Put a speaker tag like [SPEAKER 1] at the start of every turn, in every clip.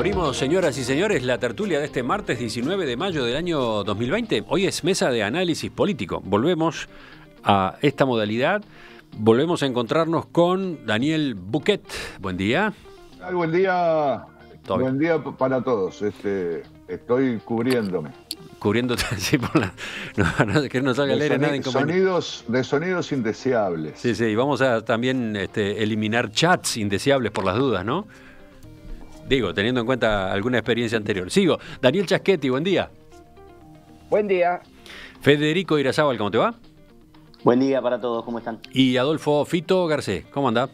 [SPEAKER 1] Abrimos, señoras y señores, la tertulia de este martes 19 de mayo del año 2020. Hoy es mesa de análisis político. Volvemos a esta modalidad. Volvemos a encontrarnos con Daniel Buquet. Buen día.
[SPEAKER 2] Buen día. Buen día para todos. Este, estoy cubriéndome.
[SPEAKER 1] Cubriéndote así por la. No, que no salga leer nada
[SPEAKER 2] sonidos, De sonidos indeseables.
[SPEAKER 1] Sí, sí, y vamos a también este, eliminar chats indeseables por las dudas, ¿no? Digo, teniendo en cuenta alguna experiencia anterior. Sigo. Daniel Chasquetti, buen día.
[SPEAKER 3] Buen día.
[SPEAKER 1] Federico Irazábal, ¿cómo te va?
[SPEAKER 4] Buen día para todos, ¿cómo están?
[SPEAKER 1] Y Adolfo Fito Garcés, ¿cómo anda?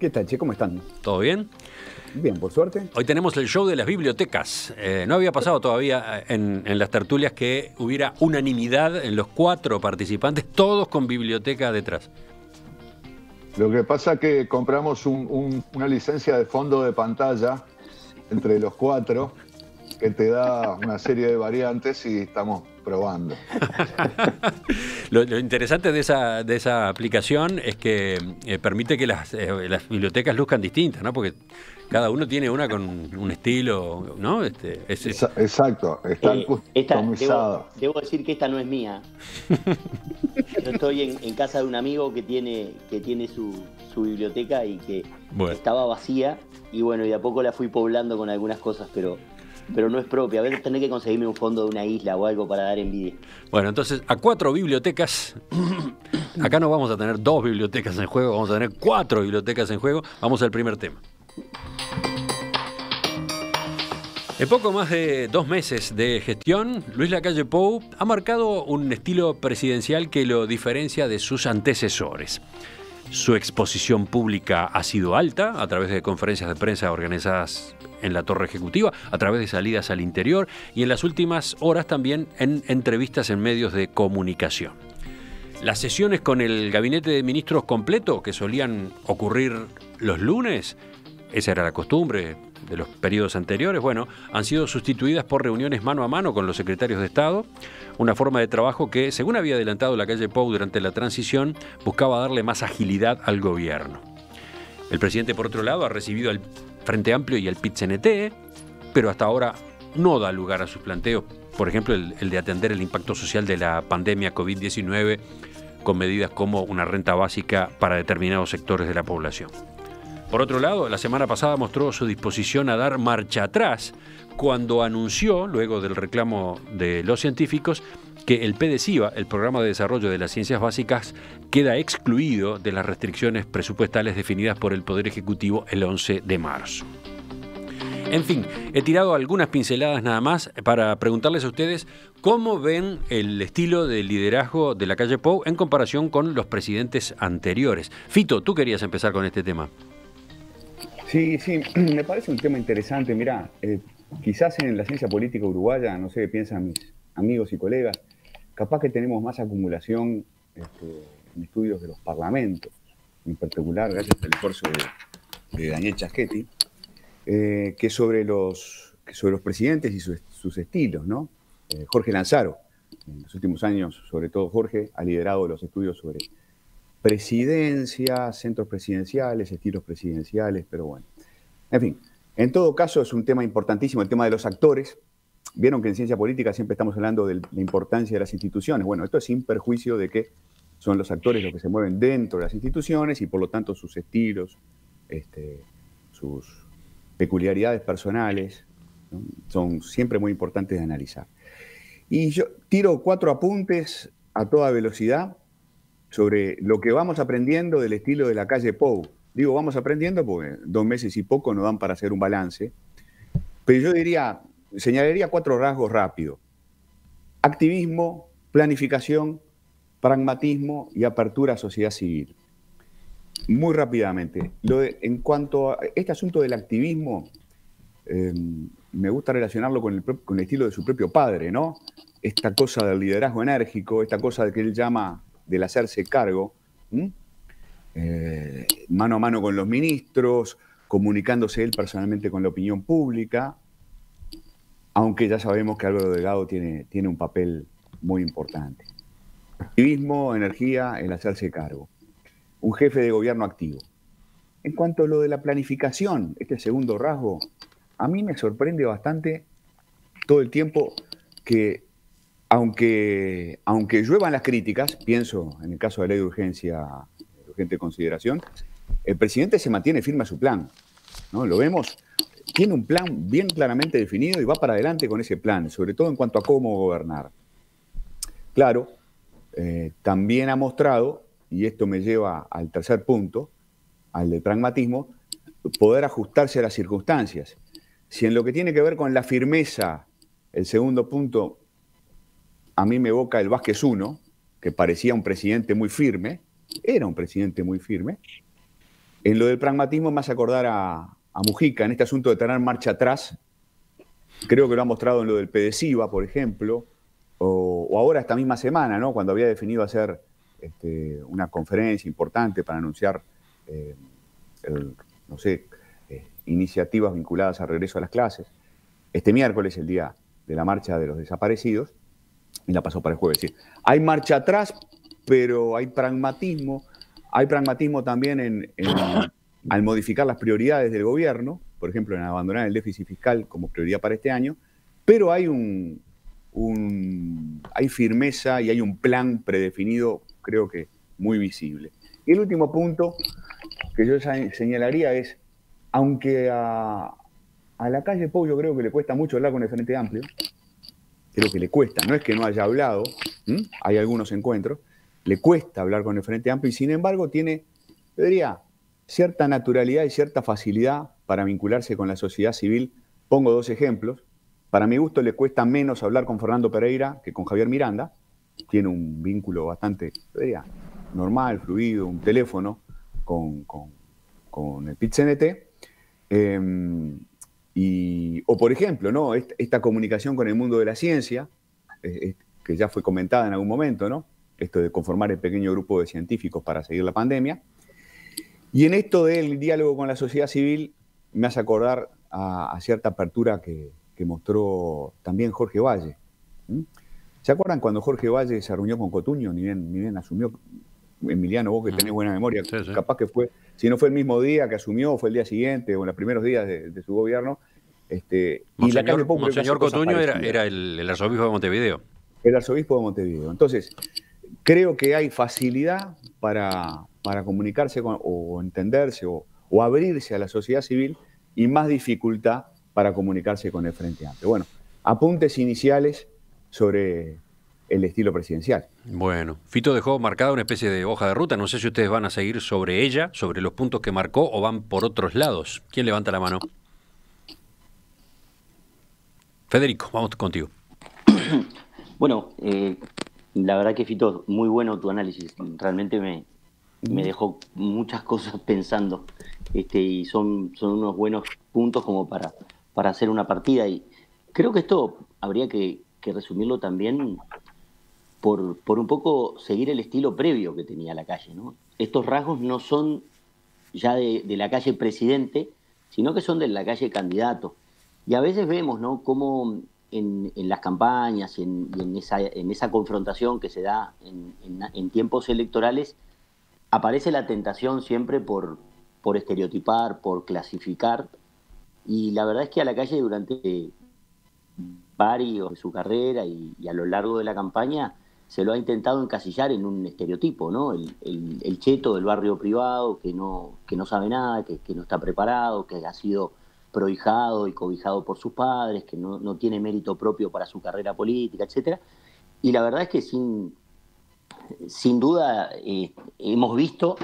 [SPEAKER 5] ¿Qué tal, che? ¿Cómo están?
[SPEAKER 1] ¿Todo bien?
[SPEAKER 5] Bien, por suerte.
[SPEAKER 1] Hoy tenemos el show de las bibliotecas. Eh, no había pasado todavía eh, en, las tertulias que hubiera unanimidad en los cuatro participantes, todos con biblioteca detrás.
[SPEAKER 2] Lo que pasa es que compramos una licencia de fondo de pantalla entre los cuatro que te da una serie de variantes y estamos probando.
[SPEAKER 1] lo, interesante de esa, de esa aplicación es que eh, permite que las, las, bibliotecas luzcan distintas, ¿no? Porque cada uno tiene una con un estilo, ¿no? Este,
[SPEAKER 2] Exacto, está eh.
[SPEAKER 4] Debo, decir que esta no es mía. Yo estoy en, casa de un amigo que tiene, que tiene su, biblioteca y que estaba vacía y bueno, y a poco la fui poblando con algunas cosas, pero pero no es propia. A veces tener que conseguirme un fondo de una isla o algo para dar envidia.
[SPEAKER 1] Bueno, entonces a cuatro bibliotecas. Acá no vamos a tener dos bibliotecas en juego, vamos a tener cuatro bibliotecas en juego. Vamos al primer tema. En poco más de dos meses de gestión, Luis Lacalle Pou ha marcado un estilo presidencial que lo diferencia de sus antecesores. Su exposición pública ha sido alta a través de conferencias de prensa organizadas en la torre ejecutiva, a través de salidas al interior y en las últimas horas también en entrevistas en medios de comunicación. Las sesiones con el gabinete de ministros completo, que solían ocurrir los lunes, esa era la costumbre de los periodos anteriores, bueno, han sido sustituidas por reuniones mano a mano con los secretarios de Estado, una forma de trabajo que, según había adelantado la calle Pou durante la transición, buscaba darle más agilidad al gobierno. El presidente, por otro lado, ha recibido al Frente Amplio y al PIT-CNT, pero hasta ahora no da lugar a sus planteos, por ejemplo, el, el de atender el impacto social de la pandemia COVID-19 con medidas como una renta básica para determinados sectores de la población. Por otro lado, la semana pasada mostró su disposición a dar marcha atrás cuando anunció, luego del reclamo de los científicos, que el PDCIVA, el Programa de Desarrollo de las Ciencias Básicas, queda excluido de las restricciones presupuestales definidas por el Poder Ejecutivo el 11 de marzo. En fin, he tirado algunas pinceladas nada más para preguntarles a ustedes cómo ven el estilo de liderazgo de la calle Pou en comparación con los presidentes anteriores. Fito, tú querías empezar con este tema.
[SPEAKER 5] Sí, sí, me parece un tema interesante. Mirá, eh, quizás en la ciencia política uruguaya, no sé qué piensan mis amigos y colegas, capaz que tenemos más acumulación este, en estudios de los parlamentos, en particular gracias al esfuerzo de, Daniel Chaschetti, eh, que, sobre los, sobre los presidentes y sus, estilos, ¿no? Eh, Jorge Lanzaro, en los últimos años, sobre todo Jorge, ha liderado los estudios sobre presidencia, centros presidenciales, estilos presidenciales, pero bueno. En fin, en todo caso es un tema importantísimo el tema de los actores. Vieron que en ciencia política siempre estamos hablando de la importancia de las instituciones. Bueno, esto es sin perjuicio de que son los actores los que se mueven dentro de las instituciones y por lo tanto sus estilos, este, sus peculiaridades personales son siempre muy importantes de analizar. Y yo tiro cuatro apuntes a toda velocidad sobre lo que vamos aprendiendo del estilo de la calle Pou. Digo, vamos aprendiendo porque dos meses y poco no dan para hacer un balance. Pero yo diría, señalaría cuatro rasgos rápidos. Activismo, planificación, pragmatismo y apertura a sociedad civil. Muy rápidamente. en cuanto a este asunto del activismo, eh, me gusta relacionarlo con el, con el estilo de su propio padre, ¿no? Esta cosa del liderazgo enérgico, esta cosa de que él llama del hacerse cargo, eh, mano a mano con los ministros, comunicándose él personalmente con la opinión pública, aunque ya sabemos que Álvaro Delgado tiene, tiene un papel muy importante. Activismo, energía, el hacerse cargo. Un jefe de gobierno activo. En cuanto a lo de la planificación, este segundo rasgo, a mí me sorprende bastante todo el tiempo que, aunque, aunque lluevan las críticas, pienso en el caso de la ley de urgencia, de urgente consideración, el presidente se mantiene firme a su plan. ¿no? Lo vemos, tiene un plan bien claramente definido y va para adelante con ese plan, sobre todo en cuanto a cómo gobernar. Claro, eh, también ha mostrado, y esto me lleva al tercer punto, al del pragmatismo, poder ajustarse a las circunstancias. Si en lo que tiene que ver con la firmeza, el segundo punto, a mí me evoca el Vázquez 1, que parecía un presidente muy firme, era un presidente muy firme, en lo del pragmatismo me hace acordar a, Mujica en este asunto de tener marcha atrás. Creo que lo ha mostrado en lo del PDCIVA, por ejemplo, o, ahora esta misma semana, ¿no? cuando había definido hacer este, una conferencia importante para anunciar, eh, no sé, eh, iniciativas vinculadas al regreso a las clases. Este miércoles, el día de la marcha de los desaparecidos, y la pasó para el jueves. hay marcha atrás, pero hay pragmatismo hay pragmatismo también en, al modificar las prioridades del gobierno, por ejemplo, en abandonar el déficit fiscal como prioridad para este año, pero hay un, hay firmeza y hay un plan predefinido, creo que muy visible. Y el último punto que yo señalaría es, aunque a, la calle Pau yo creo que le cuesta mucho hablar con el Frente Amplio, creo que le cuesta, no es que no haya hablado, hay algunos encuentros, le cuesta hablar con el Frente Amplio y sin embargo tiene, yo diría, cierta naturalidad y cierta facilidad para vincularse con la sociedad civil. Pongo dos ejemplos. Para mi gusto le cuesta menos hablar con Fernando Pereira que con Javier Miranda. Tiene un vínculo bastante, yo diría, normal, fluido, un teléfono con, el PIT-CNT. Y, o por ejemplo, ¿no? Esta, comunicación con el mundo de la ciencia, eh, que ya fue comentada en algún momento, ¿no? esto de conformar el pequeño grupo de científicos para seguir la pandemia. Y en esto del diálogo con la sociedad civil me hace acordar a, cierta apertura que, mostró también Jorge Valle. ¿Se acuerdan cuando Jorge Valle se reunió con Cotuño? Ni bien, ni bien asumió, Emiliano, vos que tenés buena memoria, capaz que fue, si no fue el mismo día que asumió, fue el día siguiente o en los primeros días de, su gobierno. Este,
[SPEAKER 1] y la Monseñor Cotuño era, era el, el arzobispo de Montevideo.
[SPEAKER 5] El arzobispo de Montevideo. Entonces, creo que hay facilidad para, comunicarse o entenderse o, abrirse a la sociedad civil y más dificultad para comunicarse con el Frente Amplio. Bueno, apuntes iniciales sobre el estilo presidencial.
[SPEAKER 1] Bueno, Fito dejó marcada una especie de hoja de ruta. No sé si ustedes van a seguir sobre ella, sobre los puntos que marcó, o van por otros lados. ¿Quién levanta la mano? Federico, vamos contigo.
[SPEAKER 4] Bueno, eh, la verdad que Fito, muy bueno tu análisis. Realmente me, dejó muchas cosas pensando. Este, y son, son unos buenos puntos como para, para hacer una partida. Y creo que esto habría que, resumirlo también por, por, un poco seguir el estilo previo que tenía la calle. ¿no? Estos rasgos no son ya de, la calle presidente, sino que son de la calle candidato. Y a veces vemos ¿no? cómo en, las campañas y, en, esa, confrontación que se da en, tiempos electorales, aparece la tentación siempre por, estereotipar, por clasificar. Y la verdad es que a la calle durante varios de su carrera y, a lo largo de la campaña se lo ha intentado encasillar en un estereotipo, ¿no? El, cheto del barrio privado que no, que no sabe nada, que, que no está preparado, que ha sido prohijado y cobijado por sus padres, que no, tiene mérito propio para su carrera política, etcétera. Y la verdad es que sin, sin duda eh, hemos visto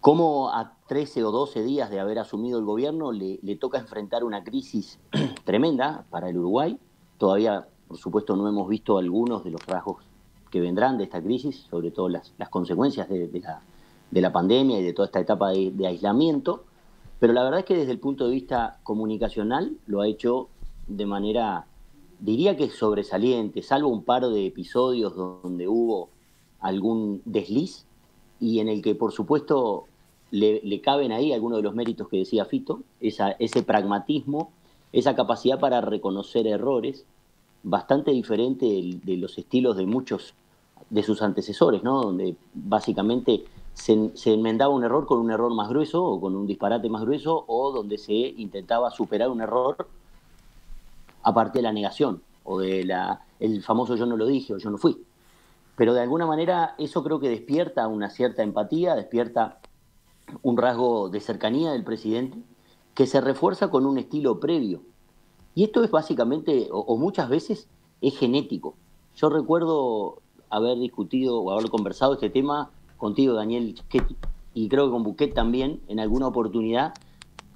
[SPEAKER 4] cómo a 13 o 12 días de haber asumido el gobierno le, toca enfrentar una crisis tremenda para el Uruguay. Todavía, por supuesto, no hemos visto algunos de los rasgos que vendrán de esta crisis, sobre todo las, consecuencias de, la, pandemia y de toda esta etapa de aislamiento pero la verdad es que desde el punto de vista comunicacional lo ha hecho de manera, diría que sobresaliente, salvo un par de episodios donde hubo algún desliz y en el que por supuesto le, caben ahí algunos de los méritos que decía Fito, ese pragmatismo, esa capacidad para reconocer errores, bastante diferente de, de los estilos de muchos de sus antecesores, ¿no? donde básicamente se, se, enmendaba un error con un error más grueso o con un disparate más grueso o donde se intentaba superar un error a partir de la negación o de la, el famoso yo no lo dije o yo no fui. Pero de alguna manera eso creo que despierta una cierta empatía, despierta un rasgo de cercanía del presidente que se refuerza con un estilo previo. Y esto es básicamente, o, muchas veces, es genético. Yo recuerdo haber discutido o haber conversado este tema contigo, Daniel y creo que con Buquet también, en alguna oportunidad,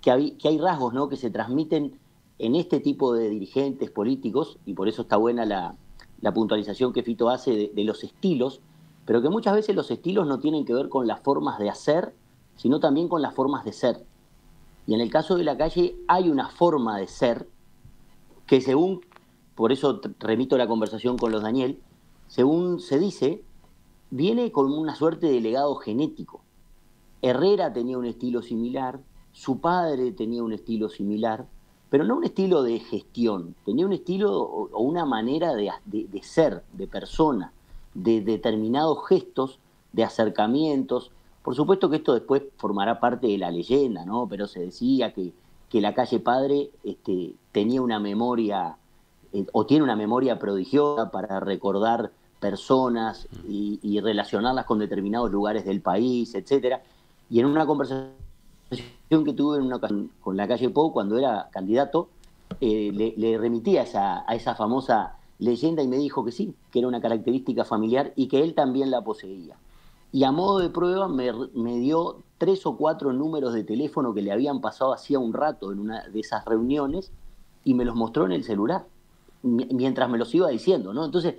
[SPEAKER 4] que hay, rasgos ¿no? que se transmiten en este tipo de dirigentes políticos, y por eso está buena la, puntualización que Fito hace de, los estilos, pero que muchas veces los estilos no tienen que ver con las formas de hacer, sino también con las formas de ser. Y en el caso de la calle hay una forma de ser que según, por eso remito la conversación con los Daniel, según se dice, viene con una suerte de legado genético. Herrera tenía un estilo similar, su padre tenía un estilo similar, pero no un estilo de gestión, tenía un estilo o una manera de, ser, de persona, de determinados gestos, de acercamientos. Por supuesto que esto después formará parte de la leyenda, ¿no? Pero se decía que, que la calle Padre este, tenía una memoria, eh, o tiene una memoria prodigiosa para recordar personas y, relacionarlas con determinados lugares del país, etcétera. Y en una conversación que tuve en una con la calle Pou cuando era candidato, eh, le, remití a esa, a esa famosa leyenda y me dijo que sí, que era una característica familiar y que él también la poseía. Y a modo de prueba me, me dio tres o cuatro números de teléfono que le habían pasado hacía un rato en una de esas reuniones y me los mostró en el celular, mientras me los iba diciendo, ¿no? Entonces,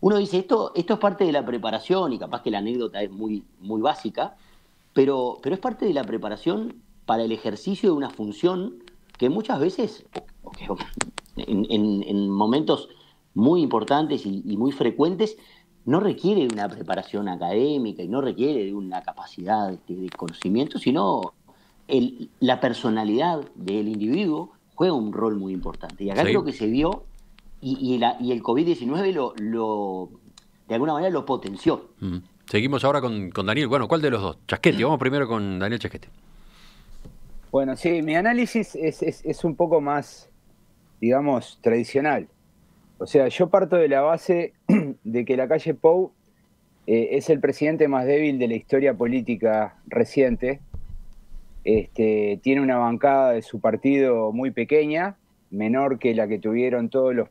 [SPEAKER 4] uno dice, esto, esto es parte de la preparación y capaz que la anécdota es muy, muy básica, pero, pero es parte de la preparación para el ejercicio de una función que muchas veces, en, momentos muy importantes y, muy frecuentes, no requiere de una preparación académica y no requiere de una capacidad de, conocimiento, sino la personalidad del individuo juega un rol muy importante. Y acá creo que se vio y, y, el COVID-19 lo, lo, de alguna manera lo potenció.
[SPEAKER 1] Seguimos ahora con, Daniel. Bueno, ¿cuál de los dos? Chasquete. Vamos primero con Daniel Chasquete.
[SPEAKER 3] Bueno, sí, mi análisis es, un poco más, digamos, tradicional. O sea, yo parto de la base de que la calle Pou eh, es el presidente más débil de la historia política reciente. Este, tiene una bancada de su partido muy pequeña, menor que la que tuvieron todos los,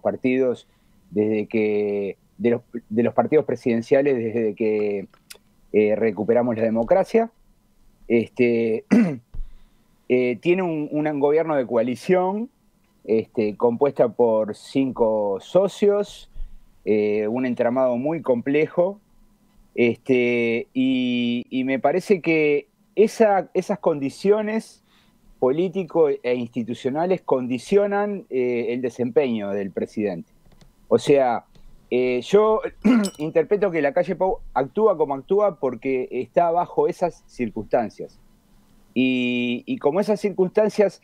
[SPEAKER 3] partidos desde que de los, partidos presidenciales desde que eh, recuperamos la democracia. Este, eh, tiene un, gobierno de coalición este, compuesta por cinco socios, eh, un entramado muy complejo, este, y, me parece que esas condiciones políticos e institucionales condicionan el desempeño del presidente. O sea, eh, yo interpreto que la calle Pau actúa como actúa porque está bajo esas circunstancias. Y, como esas circunstancias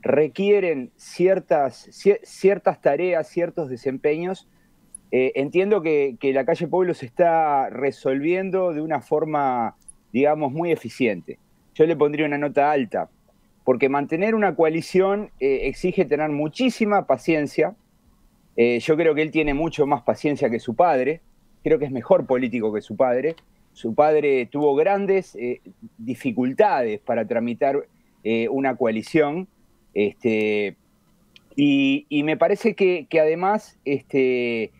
[SPEAKER 3] requieren ciertas, ciertas tareas, ciertos desempeños, eh, entiendo que, la calle Pau los está resolviendo de una forma, digamos, muy eficiente. Yo le pondría una nota alta, porque mantener una coalición eh, exige tener muchísima paciencia, eh, yo creo que él tiene mucho más paciencia que su padre, creo que es mejor político que su padre. Su padre tuvo grandes eh, dificultades para tramitar una coalición. Este, y, me parece que, además, este,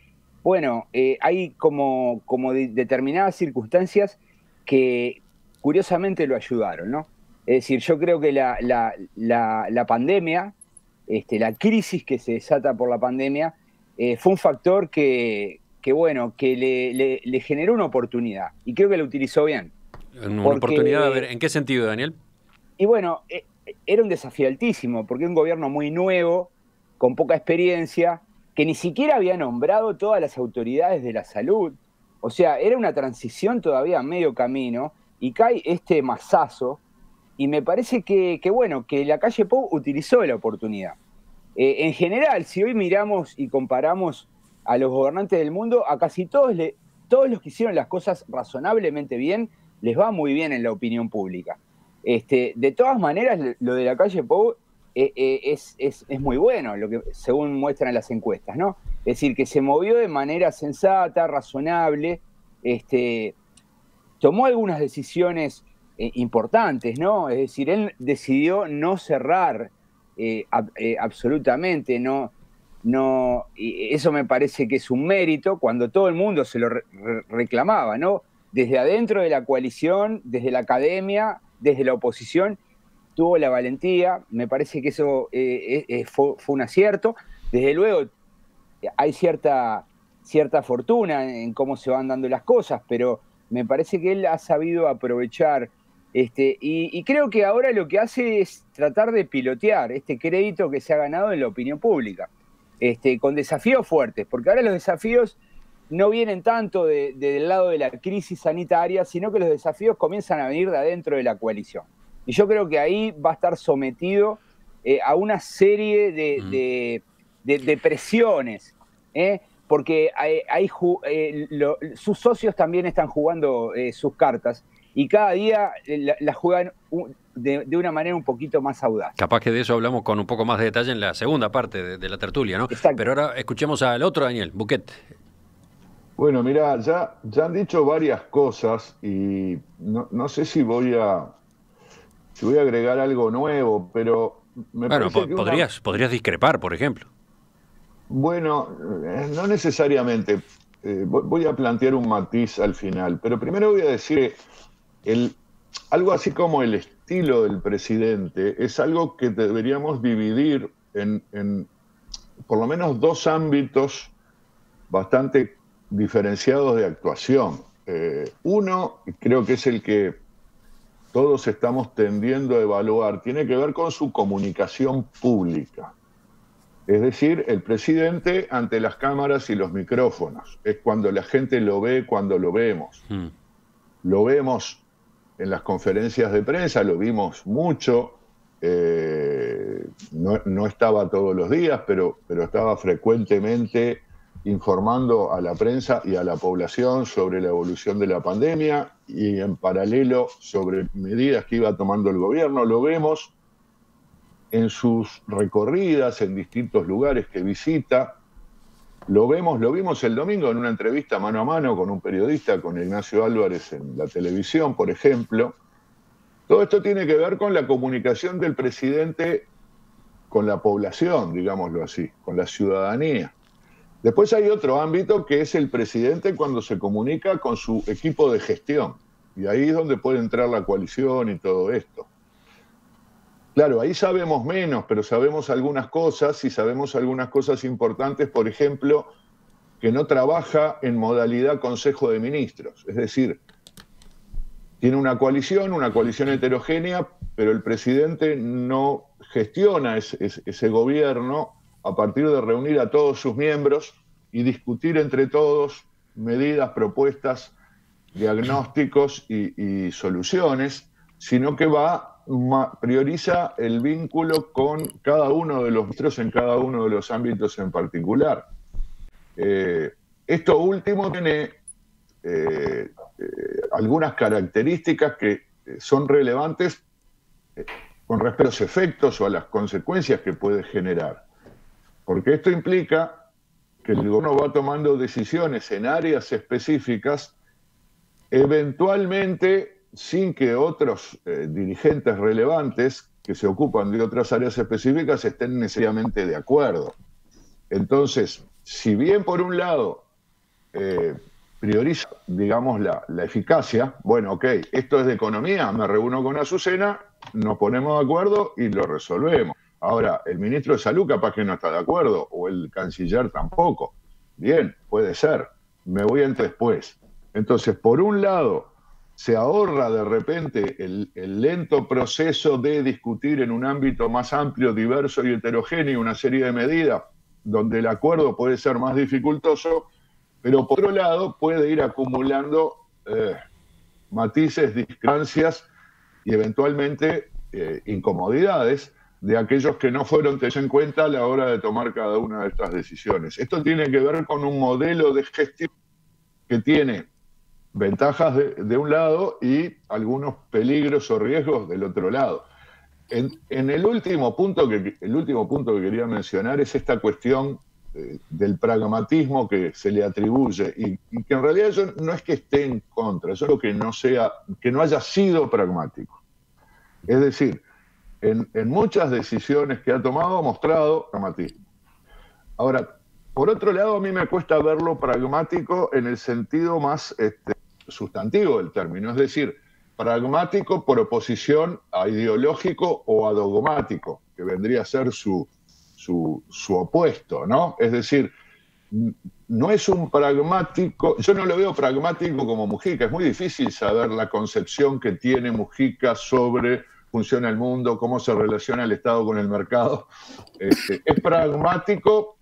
[SPEAKER 3] bueno, hay como determinadas circunstancias que curiosamente lo ayudaron, ¿no? Es decir, yo creo que la, la pandemia, este, la crisis que se desata por la pandemia, eh, fue un factor que, bueno, que le, generó una oportunidad y creo que lo utilizó bien.
[SPEAKER 1] Una oportunidad, a ver, ¿en qué sentido, Daniel?
[SPEAKER 3] Y bueno, eh, era un desafío altísimo, porque un gobierno muy nuevo, con poca experiencia, que ni siquiera había nombrado todas las autoridades de la salud. O sea, era una transición todavía a medio camino y cae este masazo. Y me parece que, bueno, que la calle Pou utilizó la oportunidad. Eh, en general, si hoy miramos y comparamos a los gobernantes del mundo, a casi todos, todos los que hicieron las cosas razonablemente bien les va muy bien en la opinión pública. Este, de todas maneras, lo de la calle Pou eh, eh, es, es, muy bueno, lo que, según muestran las encuestas, ¿no? Es decir, que se movió de manera sensata, razonable, este, tomó algunas decisiones eh, importantes, ¿no? Es decir, él decidió no cerrar absolutamente, no, no, eso me parece que es un mérito cuando todo el mundo se lo reclamaba, ¿no? Desde adentro de la coalición, desde la academia, desde la oposición, tuvo la valentía, me parece que eso eh, eh, eh, fue, un acierto. Desde luego hay cierta, cierta fortuna en cómo se van dando las cosas, pero me parece que él ha sabido aprovechar este, y, creo que ahora lo que hace es tratar de pilotear este crédito que se ha ganado en la opinión pública, este, con desafíos fuertes, porque ahora los desafíos no vienen tanto del lado de la crisis sanitaria, sino que los desafíos comienzan a venir de adentro de la coalición. Y yo creo que ahí va a estar sometido eh, a una serie de, mm. presiones, ¿eh? porque hay, eh, sus socios también están jugando sus cartas y cada día las juegan de, una manera un poquito más audaz.
[SPEAKER 1] Capaz que de eso hablamos con un poco más de detalle en la segunda parte de, la tertulia, ¿no? Pero ahora escuchemos al otro Daniel, Buquet.
[SPEAKER 2] Bueno, mira, ya, ya han dicho varias cosas y no sé si voy a, si voy a agregar algo nuevo, pero
[SPEAKER 1] me bueno, podrías, podrías discrepar, por ejemplo.
[SPEAKER 2] Bueno, eh, no necesariamente. Eh, voy a plantear un matiz al final, pero primero voy a decir el, algo así como el estilo del presidente es algo que deberíamos dividir en, por lo menos dos ámbitos bastante diferenciados de actuación. Eh, uno, creo que es el que todos estamos tendiendo a evaluar tiene que ver con su comunicación pública. Es decir, el presidente ante las cámaras y los micrófonos. Es cuando la gente lo ve, cuando lo vemos. Hmm. Lo vemos en las conferencias de prensa, lo vimos mucho. Eh, no, no, estaba todos los días, pero, pero estaba frecuentemente informando a la prensa y a la población sobre la evolución de la pandemia y en paralelo sobre medidas que iba tomando el gobierno. Lo vemos en sus recorridas en distintos lugares que visita. Lo vemos, lo vimos el domingo en una entrevista mano a mano con un periodista, con Ignacio Álvarez en la televisión, por ejemplo. Todo esto tiene que ver con la comunicación del presidente con la población, digámoslo así, con la ciudadanía. Después hay otro ámbito que es el presidente cuando se comunica con su equipo de gestión. Y ahí es donde puede entrar la coalición y todo esto. Claro, ahí sabemos menos, pero sabemos algunas cosas y sabemos algunas cosas importantes, por ejemplo, que no trabaja en modalidad Consejo de Ministros. Es decir, tiene una coalición, una coalición heterogénea, pero el presidente no gestiona ese gobierno a partir de reunir a todos sus miembros y discutir entre todos medidas, propuestas, diagnósticos y, soluciones, sino que va prioriza el vínculo con cada uno de los ministros en cada uno de los ámbitos en particular. Eh, esto último tiene eh, eh, algunas características que son relevantes con respecto a los efectos o a las consecuencias que puede generar. Porque esto implica que el gobierno va tomando decisiones en áreas específicas, eventualmente sin que otros eh, dirigentes relevantes que se ocupan de otras áreas específicas estén necesariamente de acuerdo. Entonces, si bien por un lado eh, prioriza, digamos, la, la, eficacia, bueno, ok, esto es de economía, me reúno con Azucena, nos ponemos de acuerdo y lo resolvemos. Ahora, el ministro de Salud capaz que no está de acuerdo, o el canciller tampoco. Bien, puede ser. Me voy a después. Entonces, por un lado, se ahorra de repente el, lento proceso de discutir en un ámbito más amplio, diverso y heterogéneo una serie de medidas donde el acuerdo puede ser más dificultoso, pero por otro lado puede ir acumulando eh, matices, discrepancias y eventualmente eh, incomodidades de aquellos que no fueron tenidos en cuenta a la hora de tomar cada una de estas decisiones. Esto tiene que ver con un modelo de gestión que tiene ventajas de, un lado y algunos peligros o riesgos del otro lado. En, el, último punto que, el último punto que quería mencionar es esta cuestión eh, del pragmatismo que se le atribuye y, que en realidad yo no es que esté en contra, es que no, sea, que no haya sido pragmático. Es decir, en, en muchas decisiones que ha tomado ha mostrado pragmatismo. Ahora, por otro lado, a mí me cuesta verlo pragmático en el sentido más este, sustantivo del término, es decir, pragmático por oposición a ideológico o a dogmático, que vendría a ser su, su, opuesto, ¿no? Es decir, no es un pragmático, yo no lo veo pragmático como Mujica, es muy difícil saber la concepción que tiene Mujica sobre funciona el mundo, cómo se relaciona el Estado con el mercado. Este, es pragmático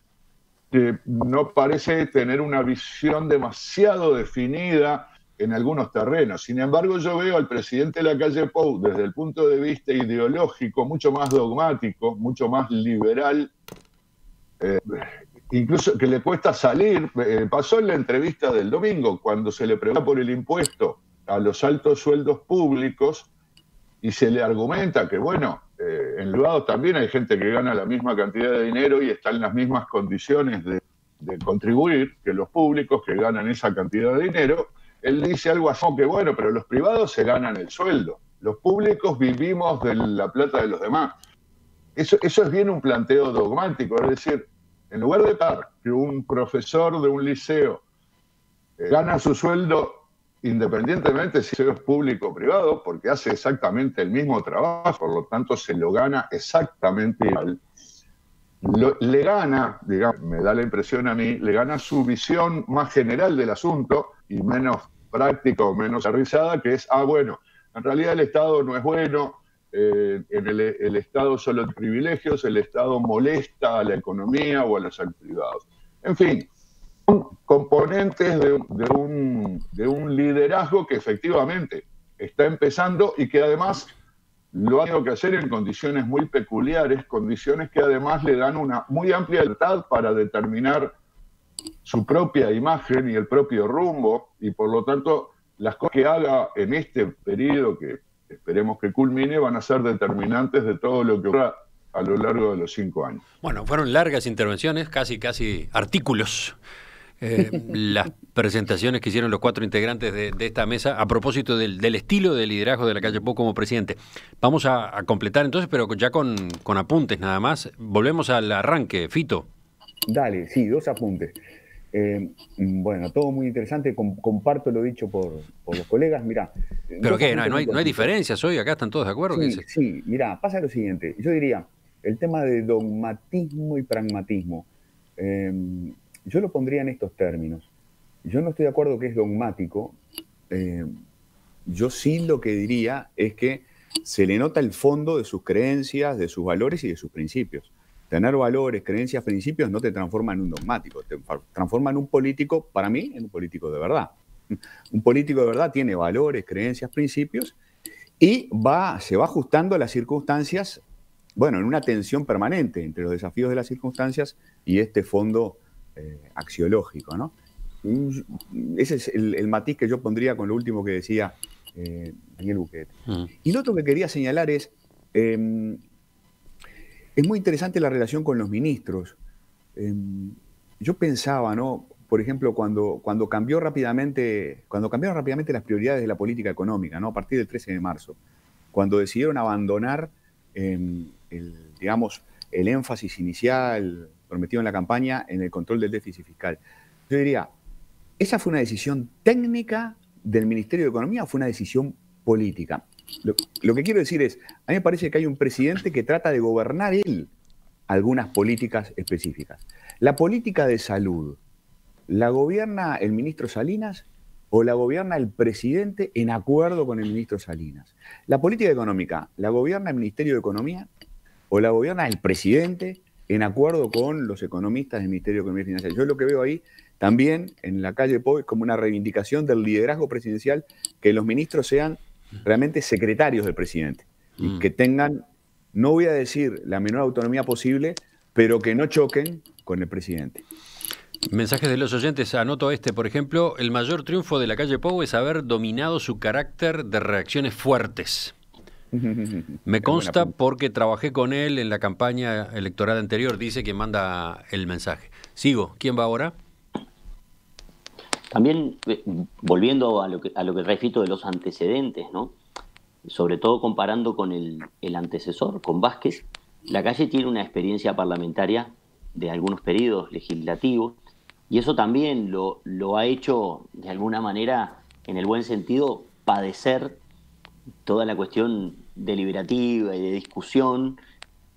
[SPEAKER 2] que no parece tener una visión demasiado definida en algunos terrenos. Sin embargo, yo veo al presidente de la calle Pou desde el punto de vista ideológico mucho más dogmático, mucho más liberal, eh, incluso que le cuesta salir. Eh, pasó en la entrevista del domingo, cuando se le pregunta por el impuesto a los altos sueldos públicos y se le argumenta que, bueno, eh, en lugar también hay gente que gana la misma cantidad de dinero y está en las mismas condiciones de, contribuir que los públicos que ganan esa cantidad de dinero. Él dice algo así que, bueno, pero los privados se ganan el sueldo, los públicos vivimos de la plata de los demás. Eso, eso es bien un planteo dogmático, es decir, en lugar de estar que un profesor de un liceo eh, gana su sueldo independientemente si es público o privado, porque hace exactamente el mismo trabajo, por lo tanto se lo gana exactamente igual. le gana, digamos, me da la impresión a mí, le gana su visión más general del asunto y menos práctica o menos aterrizada, que es, ah, bueno, en realidad el Estado no es bueno, eh, en el, el, Estado solo privilegios, el Estado molesta a la economía o a los privados. En fin, componentes de, un, de un liderazgo que efectivamente está empezando y que además lo ha tenido que hacer en condiciones muy peculiares, condiciones que además le dan una muy amplia libertad para determinar su propia imagen y el propio rumbo, y por lo tanto las cosas que haga en este periodo que esperemos que culmine van a ser determinantes de todo lo que ocurra a lo largo de los cinco años.
[SPEAKER 1] Bueno, fueron largas intervenciones, casi, casi artículos eh, las presentaciones que hicieron los cuatro integrantes de, esta mesa a propósito del, estilo de liderazgo de la calle Pou como presidente. Vamos a, completar entonces, pero ya con, apuntes nada más. Volvemos al arranque, Fito.
[SPEAKER 5] Dale, sí, dos apuntes. Eh, bueno, todo muy interesante, comparto lo dicho por, los colegas. Mira,
[SPEAKER 1] ¿Pero qué? No, hay, no hay diferencias hoy, acá están todos de acuerdo.
[SPEAKER 5] Sí, sí, mira, pasa lo siguiente. Yo diría, el tema de dogmatismo y pragmatismo. Eh, yo lo pondría en estos términos. Yo no estoy de acuerdo que es dogmático. Eh, yo sí lo que diría es que se le nota el fondo de sus creencias, de sus valores y de sus principios. Tener valores, creencias, principios no te transforma en un dogmático, te transforma en un político, para mí, en un político de verdad. Un político de verdad tiene valores, creencias, principios y va, se va ajustando a las circunstancias, bueno, en una tensión permanente entre los desafíos de las circunstancias y este fondo eh, axiológico, ¿no? Ese es el, matiz que yo pondría con lo último que decía eh, Daniel Buquet. Mm. Y lo otro que quería señalar es, em, es muy interesante la relación con los ministros. Em, yo pensaba, ¿no? Por ejemplo, cuando, cuando, cambió rápidamente, cuando cambiaron rápidamente las prioridades de la política económica, ¿no? A partir del 13 de marzo, cuando decidieron abandonar, em, el, digamos, el énfasis inicial, prometido en la campaña en el control del déficit fiscal. Yo diría, ¿esa fue una decisión técnica del Ministerio de Economía o fue una decisión política? Lo, que quiero decir es, a mí me parece que hay un presidente que trata de gobernar él algunas políticas específicas. La política de salud, ¿la gobierna el ministro Salinas o la gobierna el presidente en acuerdo con el ministro Salinas? La política económica, ¿la gobierna el Ministerio de Economía o la gobierna el presidente en acuerdo con los economistas del Ministerio de Economía y Finanzas. Yo lo que veo ahí también en la calle Pau es como una reivindicación del liderazgo presidencial, que los ministros sean realmente secretarios del presidente y mm. que tengan, no voy a decir la menor autonomía posible, pero que no choquen con el presidente.
[SPEAKER 1] Mensajes de los oyentes, anoto este, por ejemplo, el mayor triunfo de la calle Pou es haber dominado su carácter de reacciones fuertes. Me consta porque trabajé con él en la campaña electoral anterior, dice que manda el mensaje. Sigo, ¿quién va ahora?
[SPEAKER 4] También, eh, volviendo a lo que, a lo que de los antecedentes, ¿no? sobre todo comparando con el, antecesor, con Vázquez, la calle tiene una experiencia parlamentaria de algunos periodos legislativos y eso también lo, ha hecho de alguna manera, en el buen sentido, padecer toda la cuestión deliberativa y de discusión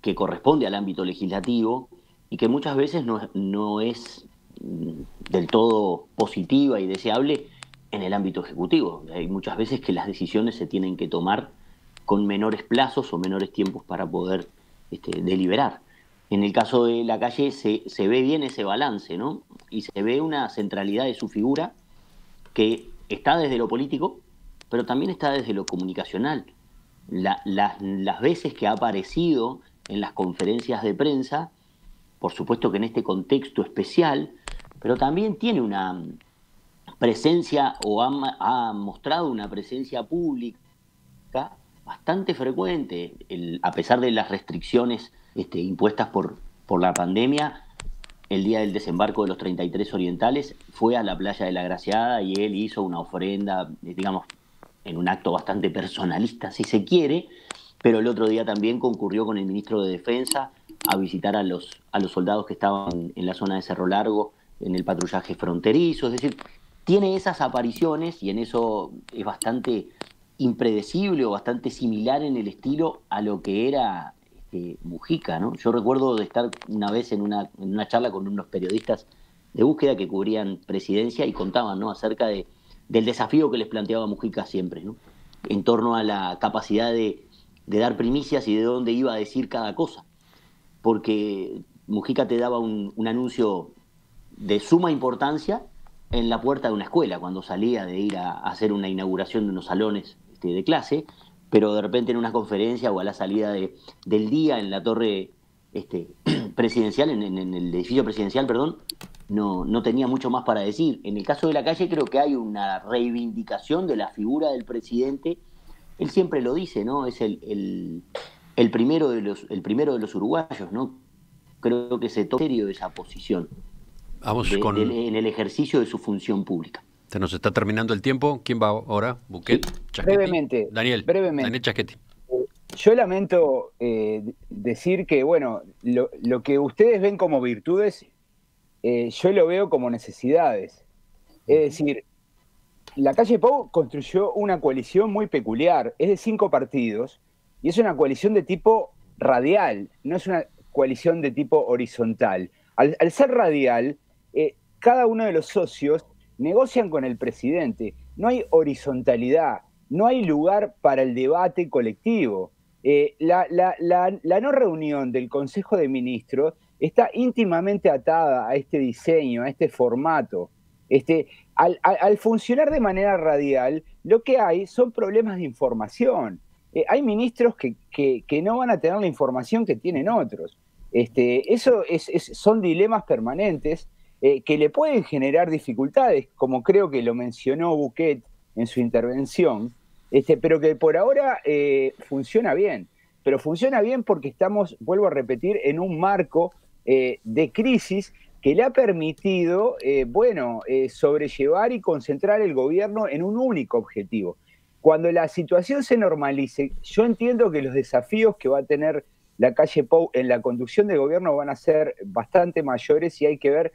[SPEAKER 4] que corresponde al ámbito legislativo y que muchas veces no, no es del todo positiva y deseable en el ámbito ejecutivo. Hay muchas veces que las decisiones se tienen que tomar con menores plazos o menores tiempos para poder este, deliberar. En el caso de la calle se, se, ve bien ese balance, ¿no? Y se ve una centralidad de su figura que está desde lo político, pero también está desde lo comunicacional. las veces que ha aparecido en las conferencias de prensa, por supuesto que en este contexto especial, pero también tiene una presencia o ha, mostrado una presencia pública bastante frecuente, a pesar de las restricciones este, impuestas por, por la pandemia, el día del desembarco de los 33 orientales, fue a la playa de la Graciada y él hizo una ofrenda, digamos, en un acto bastante personalista, si se quiere, pero el otro día también concurrió con el ministro de Defensa a visitar a los, a los soldados que estaban en la zona de Cerro Largo en el patrullaje fronterizo, es decir, tiene esas apariciones y en eso es bastante impredecible o bastante similar en el estilo a lo que era este, Mujica, ¿no? Yo recuerdo de estar una vez en una, en una charla con unos periodistas de búsqueda que cubrían presidencia y contaban ¿no? acerca de, del desafío que les planteaba Mujica siempre, ¿no? en torno a la capacidad de, dar primicias y de dónde iba a decir cada cosa. Porque Mujica te daba un, anuncio de suma importancia en la puerta de una escuela, cuando salía de ir a, hacer una inauguración de unos salones este, de clase, pero de repente en una conferencia o a la salida de, del día en la torre este, presidencial, en, el edificio presidencial, perdón, no, tenía mucho más para decir. En el caso de la calle creo que hay una reivindicación de la figura del presidente. Él siempre lo dice, ¿no? Es el, primero, de los, el primero de los uruguayos, ¿no? Creo que se toma serio esa posición
[SPEAKER 1] Vamos con...
[SPEAKER 4] en el ejercicio de su función pública.
[SPEAKER 1] Se nos está terminando el tiempo. ¿Quién va ahora? Buquet,
[SPEAKER 3] Brevemente.
[SPEAKER 1] Daniel.
[SPEAKER 3] Brevemente.
[SPEAKER 1] Daniel Chaquetti.
[SPEAKER 3] Yo lamento eh, decir que, bueno, lo, lo, que ustedes ven como virtudes eh, yo lo veo como necesidades. Es decir, la calle Pau construyó una coalición muy peculiar, es de cinco partidos, y es una coalición de tipo radial, no es una coalición de tipo horizontal. Al, ser radial, eh, cada uno de los socios negocian con el presidente, no hay horizontalidad, no hay lugar para el debate colectivo. Eh, la, no reunión del Consejo de Ministros está íntimamente atada a este diseño, a este formato. Este, al, funcionar de manera radial, lo que hay son problemas de información. Eh, hay ministros que, no van a tener la información que tienen otros. Este, eso es, son dilemas permanentes eh, que le pueden generar dificultades, como creo que lo mencionó Bouquet en su intervención, este, pero que por ahora eh, funciona bien. Pero funciona bien porque estamos, vuelvo a repetir, en un marco de crisis que le ha permitido, bueno, sobrellevar y concentrar el gobierno en un único objetivo. Cuando la situación se normalice, yo entiendo que los desafíos que va a tener la calle Pou en la conducción del gobierno van a ser bastante mayores y hay que ver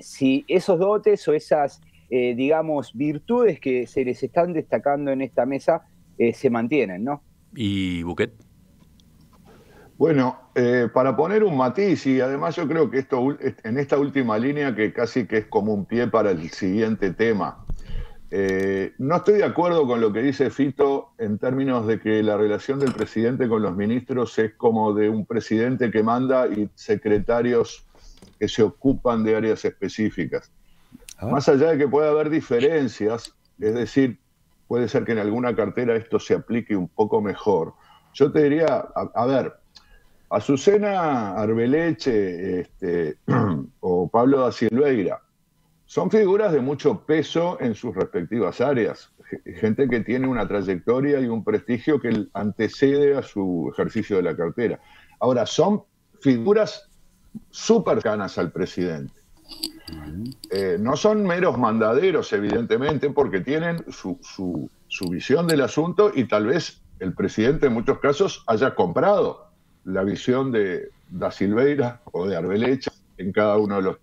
[SPEAKER 3] si esos dotes o esas, digamos, virtudes que se les están destacando en esta mesa se mantienen, ¿no?
[SPEAKER 1] ¿Y Buquet?
[SPEAKER 2] Bueno, eh, para poner un matiz, y además yo creo que esto en esta última línea que casi que es como un pie para el siguiente tema. Eh, no estoy de acuerdo con lo que dice Fito en términos de que la relación del presidente con los ministros es como de un presidente que manda y secretarios que se ocupan de áreas específicas. Ah. Más allá de que pueda haber diferencias, es decir, puede ser que en alguna cartera esto se aplique un poco mejor. Yo te diría, a ver, Azucena Arbeleche este, o Pablo da Silveira son figuras de mucho peso en sus respectivas áreas. Gente que tiene una trayectoria y un prestigio que antecede a su ejercicio de la cartera. Ahora, son figuras súper canas al presidente. Eh, no son meros mandaderos, evidentemente, porque tienen su, su, visión del asunto y tal vez el presidente en muchos casos haya comprado la visión de Da Silveira o de Arbelecha en cada uno de los.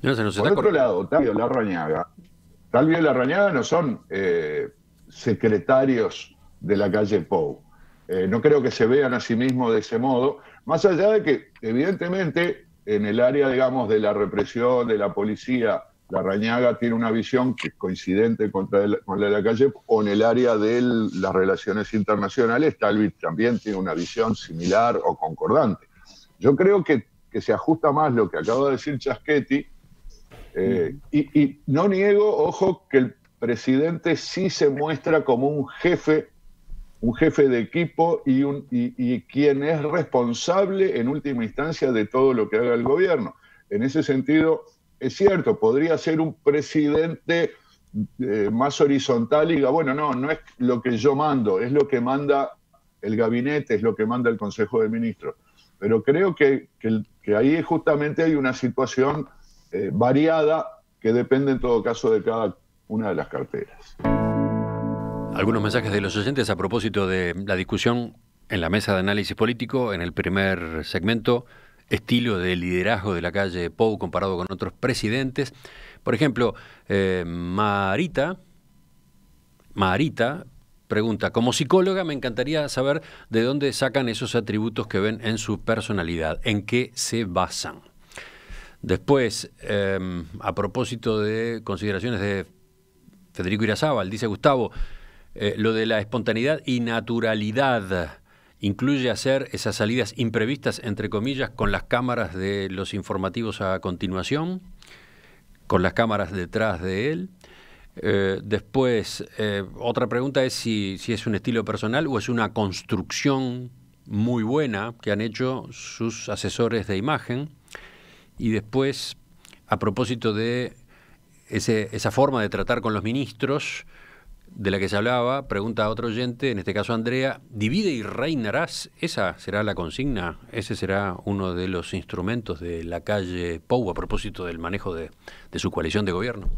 [SPEAKER 2] Por otro lado, Talvio Larrañaga. Talvio Larrañaga no son eh, secretarios de la calle Pou. Eh, no creo que se vean a sí mismos de ese modo, más allá de que, evidentemente, en el área, digamos, de la represión, de la policía, la Rañaga tiene una visión que es coincidente con la de la calle, o en el área de las relaciones internacionales, Talvi también tiene una visión similar o concordante. Yo creo que, se ajusta más lo que acaba de decir Chaschetti, eh, y, y no niego, ojo, que el presidente sí se muestra como un jefe un jefe de equipo y, un, y, quien es responsable en última instancia de todo lo que haga el gobierno. En ese sentido, es cierto, podría ser un presidente eh, más horizontal y diga, bueno, no, no es lo que yo mando, es lo que manda el gabinete, es lo que manda el Consejo de Ministros. Pero creo que, que, ahí justamente hay una situación eh, variada que depende en todo caso de cada una de las carteras.
[SPEAKER 1] Algunos mensajes de los oyentes a propósito de la discusión en la mesa de análisis político en el primer segmento, estilo de liderazgo de la calle Pou comparado con otros presidentes. Por ejemplo, eh, Marita, Marita pregunta, como psicóloga me encantaría saber de dónde sacan esos atributos que ven en su personalidad, en qué se basan. Después, eh, a propósito de consideraciones de Federico Irazábal, dice Gustavo, eh, lo de la espontaneidad y naturalidad incluye hacer esas salidas imprevistas, entre comillas, con las cámaras de los informativos a continuación, con las cámaras detrás de él. Eh, después, eh, otra pregunta es si, si es un estilo personal o es una construcción muy buena que han hecho sus asesores de imagen. Y después, a propósito de ese, esa forma de tratar con los ministros, de la que se hablaba, pregunta a otro oyente, en este caso Andrea, ¿divide y reinarás? ¿Esa será la consigna? ¿Ese será uno de los instrumentos de la calle Pou a propósito del manejo de, de su coalición de gobierno?